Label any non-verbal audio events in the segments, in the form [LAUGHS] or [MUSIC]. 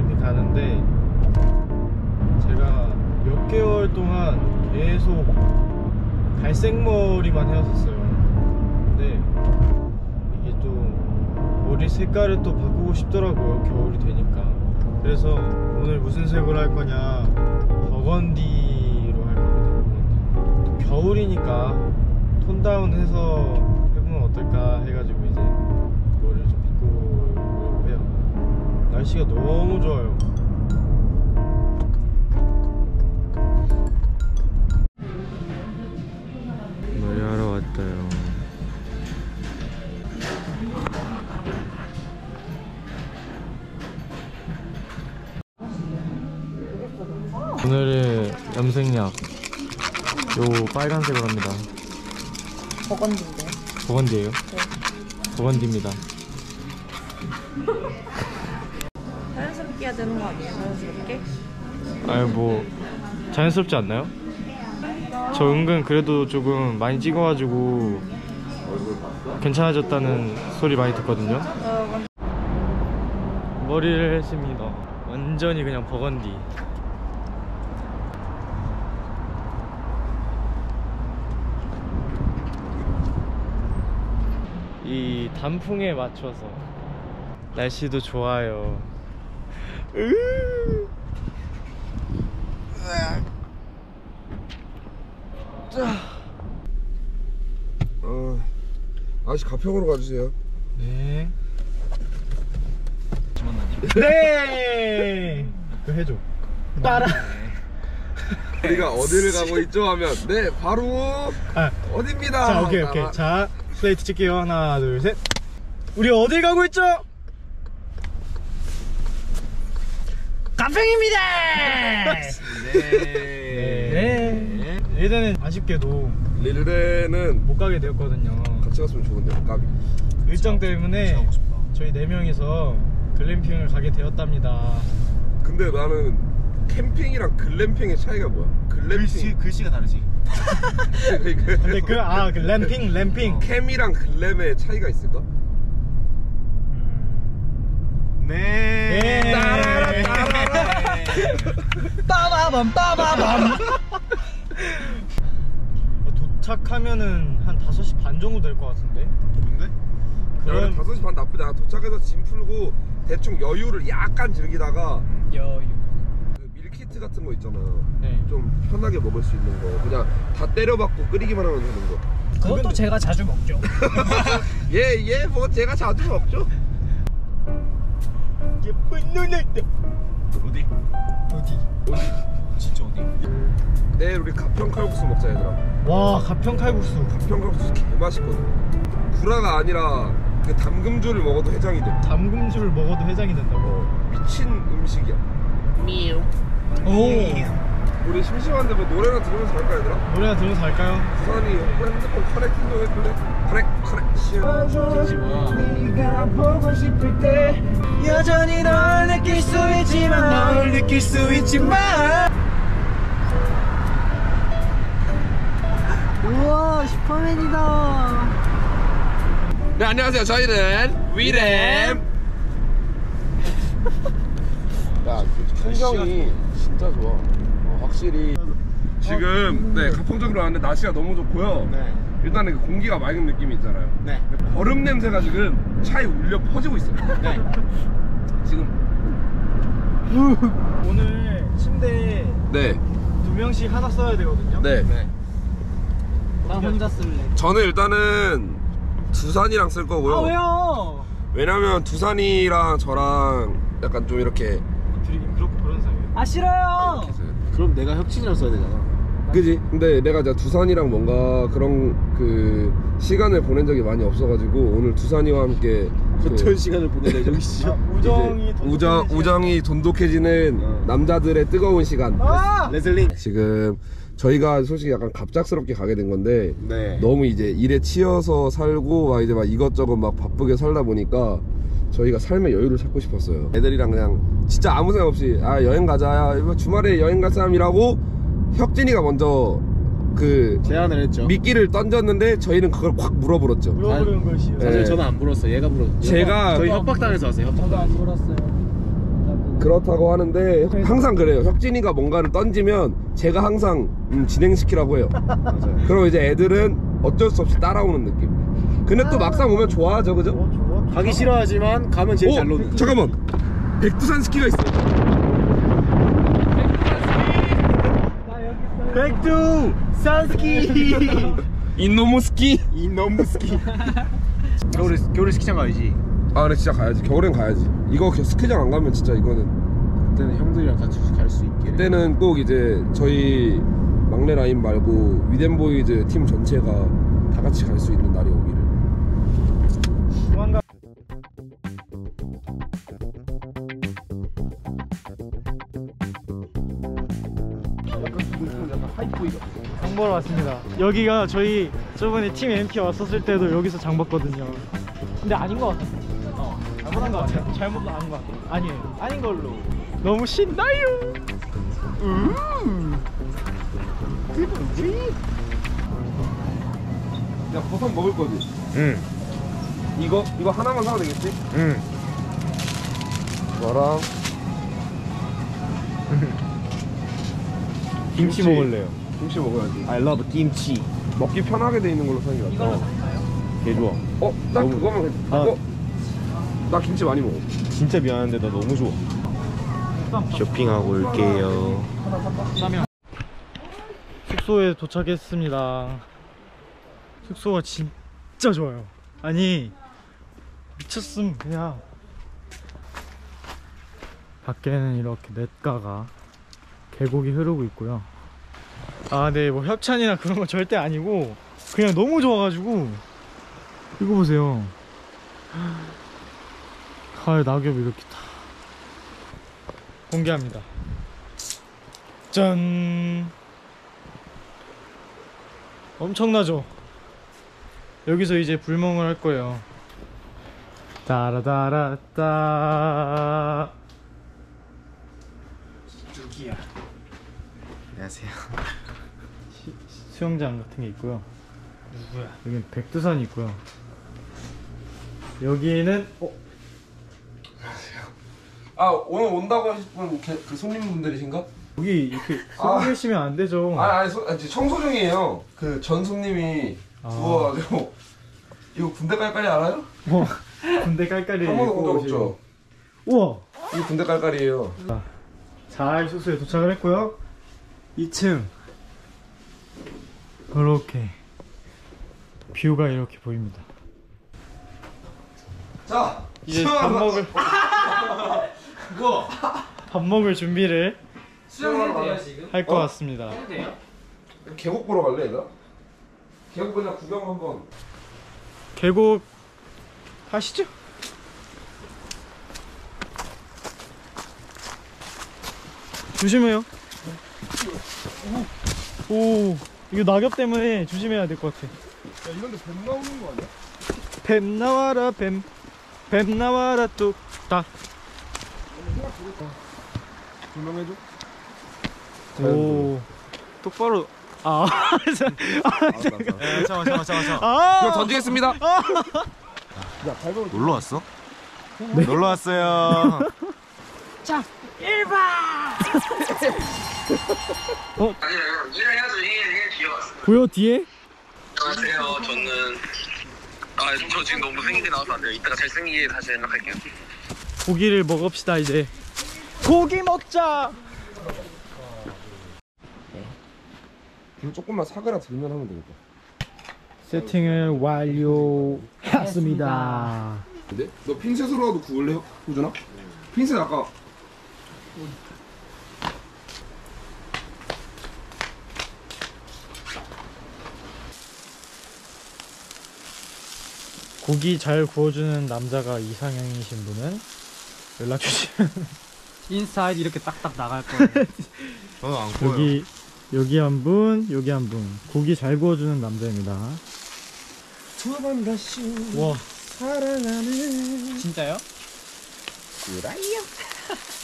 글램핑 가는데 제가 몇 개월 동안 계속 갈색 머리만 해왔었어요. 근데 이게 또 머리 색깔을 또 바꾸고 싶더라고요. 겨울이 되니까. 그래서 오늘 무슨 색으로 할 거냐? 버건디로 할 겁니다. 겨울이니까 톤 다운해서 해보면 어떨까 해가지고 날씨가 너무 좋아요. 머리 하러 왔다요. 오늘의 염색약 요 빨간색으로 합니다. 버건디인데. 버건디예요? 버건디입니다. [LAUGHS] 해야 되는 거 아니에요? 자연스럽게? 아니 뭐 자연스럽지 않나요? 저 은근 그래도 조금 많이 찍어가지고 괜찮아졌다는 소리 많이 듣거든요. 어, 머리를 했습니다. 완전히 그냥 버건디. 이 단풍에 맞춰서 날씨도 좋아요. 으. 어, 아저씨 가평으로 가주세요. 네. 네. 그 해줘. 따라. 우리가 어디를 가고 있죠? 하면 네 바로 아, 어디입니다. 자, 오케이, 오케이. 자, 슬레이트 칠게요. 하나, 둘, 셋. 우리 어딜 가고 있죠? 가평입니다! 네. 예전엔 아쉽게도 리르레는 못 가게 되었거든요. 같이 갔으면 좋은데 까비. 일정 때문에 저희 네 명이서 글램핑을 가게 되었답니다. 근데 나는 캠핑이랑 글램핑의 차이가 뭐야? 글램핑 글씨 가 다르지. [LAUGHS] 근데 그, 아, 그 램핑, 램핑. 캠이랑 글램의 차이가 있을까? 네. 따라라, 따라라. 빠바밤, 빠바밤. 도착하면은 한 5시 반 정도 될 것 같은데? 근데? 그럼- 그럼 5시 반 나쁘지 않아. 도착해서 짐 풀고 대충 여유를 약간 즐기다가 여유. 그 밀키트 같은 거 있잖아. 네. 좀 편하게 먹을 수 있는 거. 그냥 다 때려박고 끓이기만 하면 되는 거. 그것도 제가 자주 먹죠. [LAUGHS] 예, 예, 뭐 제가 자주 먹죠. 예쁜 눈 을 떠. 어디? 어디? 진짜 어디? 내일 우리 가평 칼국수 먹자 얘들아. 와, 가평 칼국수. 가평 칼국수 개 맛있거든. 구라가 아니라 그 담금주를 먹어도 해장이 돼. 담금주를 먹어도 해장이 된다고. 어, 미친 음식이야. 오. 우리 심심한데 뭐 노래나 들으면서 갈까 얘들아? 노래나 들으면서 갈까요? 부산이 핸드폰 커넥팅 좀 해줄래? 커넥 커넥션 네가 보고 싶을 때 여전히 널 느낄 수 있지만 널 느낄 수 있지만 우와 슈퍼맨이다 네 안녕하세요 저희는 위램 [LAUGHS] 야 풍경이 진짜 좋아 어, 확실히 지금 네 가평쪽으로 왔는데 날씨가 너무 좋고요 네. 일단은 그 공기가 맑은 느낌이 있잖아요 네. 얼음 냄새가 지금 차에 울려 퍼지고 있어요 네. [LAUGHS] 지금 [LAUGHS] 오늘 침대 네 두 명씩 하나 써야 되거든요. 네. 나 혼자 쓸래 저는 일단은 두산이랑 쓸 거고요 아 왜요? 왜냐면 두산이랑 저랑 약간 좀 이렇게 둘이 그렇고 그런 사이예요. 아 싫어요 그럼 내가 혁진이랑 써야 되잖아. 그지? 근데 내가 이제 두산이랑 뭔가 그런 그 시간을 보낸 적이 많이 없어가지고 오늘 두산이와 함께 그 어떤 시간을 보낼 예정이시죠? 우정이 이제 더 우정, 우정이 돈독해지는 어. 남자들의 뜨거운 시간 아! 레슬링. 지금 저희가 솔직히 약간 갑작스럽게 가게 된 건데 네. 너무 이제 일에 치여서 살고 막 이제 막 이것저것 막 바쁘게 살다 보니까 저희가 삶의 여유를 찾고 싶었어요 애들이랑 그냥 진짜 아무 생각 없이 아 여행 가자 주말에 여행 갈 사람이라고 혁진이가 먼저 그 제안을 했죠. 미끼를 던졌는데 저희는 그걸 확 물어버렸죠 물어보는 것이요. 네. 사실 저는 안 불었어요. 얘가 불었어요. 제가 저희 협박당해서 왔어요. 저도 협박당. 안 불었어요 그렇다고 하는데 항상 그래요. 혁진이가 뭔가를 던지면 제가 항상 음, 진행시키라고 해요. 맞아요. 그럼 이제 애들은 어쩔 수 없이 따라오는 느낌. 근데 또 막상 오면 좋아하죠, 그죠? 가기 싫어하지만 가면 제일 잘 오, 노는. 잠깐만. 백두산 스키가 있어요. 백두 산스키. 인노무 스키. [LAUGHS] 이놈 스키. [LAUGHS] 겨울에 겨울에 스키장 가야지. 아, 근데 진짜 가야지. 겨울엔 가야지. 이거 그 스키장 안 가면 진짜 이거는 그때는 형들이랑 같이 갈수 있게. 그때는 꼭 이제 저희 막내 라인 말고 위덴보이즈 팀 전체가 다 같이 갈 수 있는 날이 오기를. 장 보러 왔습니다. 여기가 저희 저번에 팀 MP 왔었을 때도 여기서 장 봤거든요. 근데 아닌 것 같아. 어, 잘못한 것 같아요. 잘못 안것 같아. 아니에요. 아닌 걸로. 너무 신나요. 야, 버섯 먹을 거지? 응. 이거 이거 하나만 사면 되겠지? 응. 너랑 [LAUGHS] 김치 먹을래요. 김치 먹어야지. I love 김치. 먹기 편하게 돼 있는 걸로 사는 게 낫다. 개 좋아. 어, 나 너무- 그거만 괜- 아. 어, 나 김치 많이 먹어. 진짜 미안한데 나 너무 좋아. 쇼핑하고 올게요. 숙소에 도착했습니다. 숙소가 진짜 좋아요. 아니 미쳤음 그냥. 밖에는 이렇게 냇가가 계곡이 흐르고 있고요. 아, 네, 뭐 협찬이나 그런 거 절대 아니고 그냥 너무 좋아가지고 이거 보세요. 가을 낙엽이 이렇게 다 공개합니다. 짠. 엄청나죠? 여기서 이제 불멍을 할 거예요. 따라따라따. 안녕하세요. 수영장 같은 게 있고요. 누구야? 여기는 백두산이 있고요. 여기에는 어 아, 오늘 온다고 하실 분그 손님분들이신가? 여기 이렇게 아. 계시면 안 되죠. 아니, 아니, 소, 아니 청소 중이에요. 그 전 손님이 아. 부어가지고 이거 군대 깔깔이 알아요? 뭐 군대 깔깔이 한 번도 본적. 없죠? 우와. 이거 군대 깔깔이에요. 잘 숙소에 도착을 했고요. 2층 이렇게 뷰가 이렇게 보입니다. 자, 이제 밥 가- 먹을 [LAUGHS] 밥 먹을 준비를 수영하러 가요 지금? 할 것 어? 같습니다. 계곡 보러 갈래, 얘들아? 계곡 그냥 구경 한번. 계곡 가시죠. 조심해요. 오, 이거 낙엽 때문에 조심해야 될 것 같아. 야, 이런데 뱀 나오는 거 아니야? 뱀 나와라 뱀, 뱀 나와라 뚝딱. 조명해줘. 오, 똑바로. 아, [LAUGHS] 자, 아, 잠깐. 잠깐 잠깐 잠깐 잠깐. 아, 이거 던지겠습니다. 놀러 왔어? 놀러 왔어요. [LAUGHS] 아니요, 일해야죠. 일, 일 뒤에 왔어요. 보여 뒤에? 안녕하세요. 저는 아, 저 지금 너무 생일이 나와서 안 돼요. 이따가 잘생기게 다시 연락할게요. 고기를 먹읍시다 이제. 고기 먹자. 이거 조금만 사그라 들면 하면 되겠다. 세팅을 완료했습니다. 근데 너 핀셋으로라도 구울래, 호준아? 핀셋 아까 고기 잘 구워주는 남자가 이상형이신 분은 연락 주시면 [LAUGHS] 인사이드 이렇게 딱딱 나갈 거예요. [LAUGHS] 저는 안 구워요. 여기 여기 한 분, 여기 한 분. 고기 잘 구워주는 남자입니다. 와, 진짜요? 이 [LAUGHS]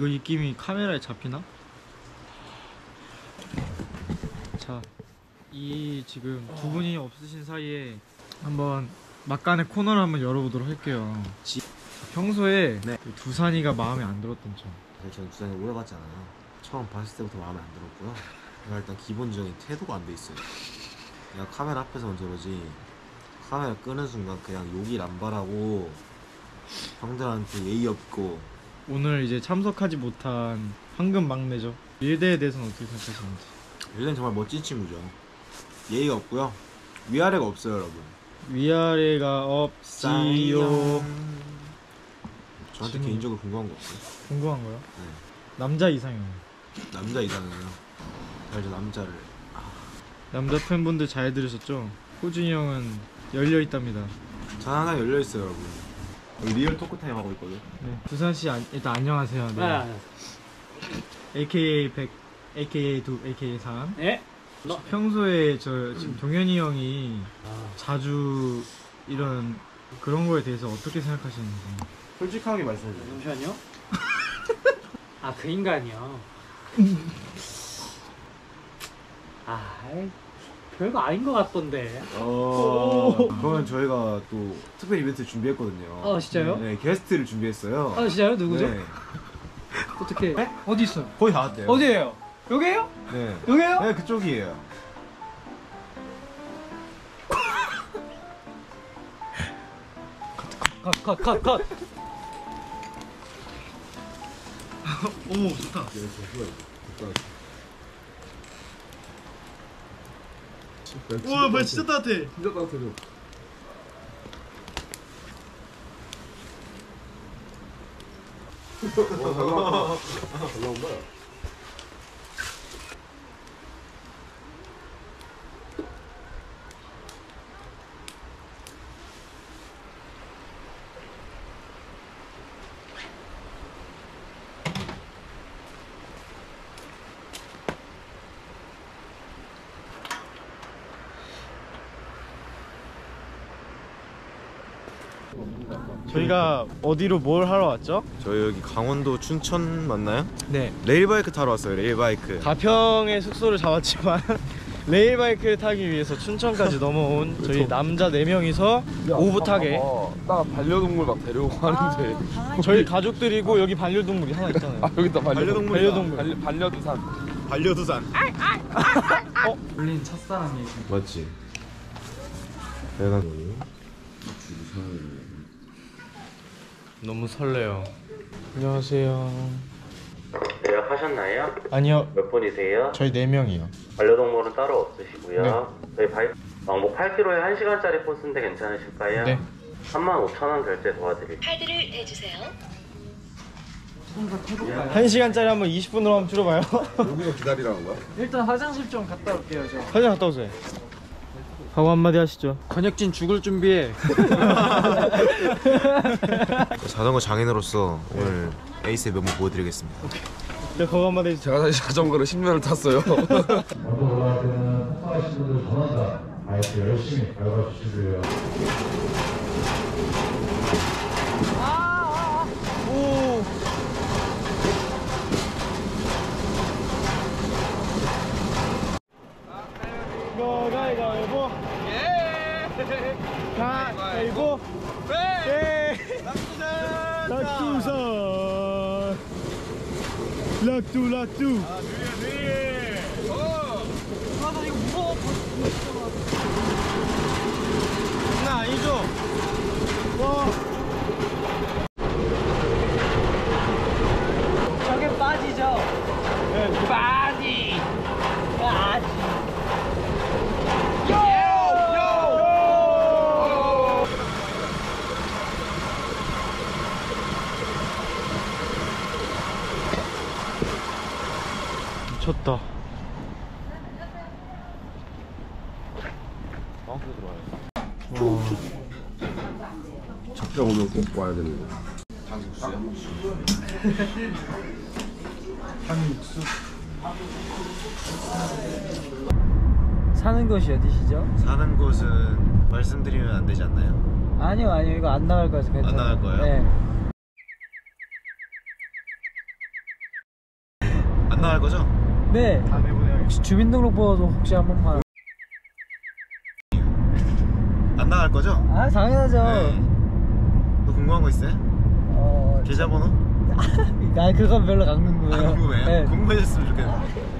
거 입김이 카메라에 잡히나? 자, 이 지금 두 분이 없으신 사이에 한번 막간의 코너를 한번 열어보도록 할게요. 지- 평소에 네. 그 두산이가 마음에 안 들었던 점. 사실 저는 두산이 오래 봤잖아요. 처음 봤을 때부터 마음에 안 들었고요. 내가 일단 기본적인 태도가 안 돼 있어요. 내가 카메라 앞에서는 저러지 카메라 끄는 순간 그냥 욕이 남발하고 형들한테 예의 없고 오늘 이제 참석하지 못한 황금 막내죠. 일대에 대해서는 어떻게 생각하시는지. 일단 정말 멋진 친구죠. 예의가 없고요. 위아래가 없어요, 여러분. 위아래가 없지요. 저한테 친구. 개인적으로 궁금한 거 없어요? 궁금한 거요? 네. 남자 이상형. 남자 이상은요. 알죠, 남자를. 남자 팬분들 잘 들으셨죠? 호준이 형은 열려 있답니다. 전 항상 열려 있어요, 여러분. real talk time 하고 있거든. 네. 두산 씨 안- 일단 안녕하세요. 네. AKA 100, AKA 2, AKA 3. 네? 평소에 저 지금 동현이 형이 자주 이런 그런 거에 대해서 어떻게 생각하시는지. 솔직하게 말씀해주세요. 잠시만요. [LAUGHS] 아, 그 인간이요. [LAUGHS] 아, 아이, 별거 아닌 것 같던데. 어, 그러면 저희가 또 특별 이벤트 준비했거든요. 어, 진짜요? 네, 게스트를 준비했어요. 아, 진짜요? 누구죠? 네. [LAUGHS] 어떻게? 어디 있어요? 거의 다 왔대요. 어디에요? 여기에요? 네. 여기에요? 네, 그쪽이에요. 컷, 컷, 컷, 컷. [LAUGHS] 오 좋다. 우 와발 진짜 따뜻해. 진짜 따뜻해져. 어, 잘 나온다. 저희가 어디로 뭘 하러 왔죠? 저희 여기 강원도 춘천 맞나요? 네. 레일바이크 타러 왔어요, 레일바이크. 가평에 숙소를 잡았지만 [LAUGHS] 레일바이크를 타기 위해서 춘천까지 넘어온 저희 남자 4명이서 오붓하게 나 반려동물 막 데려오고 하는데. 저희 가족들이고 여기 반려동물이 하나 있잖아요. 아, 여기 있다, 반려동물. 반려동물. 반려, 반려두산. 반려두산. 울린 첫사랑이 맞지? 내가 너무 설레요. 안녕하세요. 예약하셨나요? 아니요, 몇 분이세요? 저희 4명이요. 반려동물은 따로 없으시고요. 네. 저희 바이크 왕복 8km에 1시간짜리 코스인데 괜찮으실까요? 네. 35,000원 결제 도와드릴게요. 카드를 대주세요. 1시간짜리 한번 20분으로 한번 줄여봐요. 여기서 기다리라는 거야? 일단 화장실 좀 갔다 올게요, 저. 사진 갔다 오세요. 하고 한마디 하시죠. 권혁진 죽을 준비해. [LAUGHS] 자전거 장인으로서 오늘 에이스의 면모 보여드리겠습니다. 네, 그거 한마디 해주세요. 제가 사실 자전거를 10년을 탔어요. 오. [LAUGHS] 낙두 낙두. 나 아니죠? 와. 저게 빠지죠? 네. 빠지! 빠지! 미쳤다. 작정 오면 꼭 와야 되는 거. 사는 곳이 어디시죠? 사는 곳은 말씀드리면 안 되지 않나요? 아니요, 아니요. 이거 안 나갈 거여서 괜찮아요. 나갈 거예요? 네. 안 나갈 거죠? 네. 혹시 주민등록번호도 혹시 한 번만 안 나갈 거죠? 아 당연하죠 네. 또 궁금한 거 있어요? 어... 계좌번호? [LAUGHS] 아 그건 별로 안안 궁금해요 궁금해요? 네. 궁금해졌으면 좋겠는데